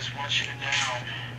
just want you to know.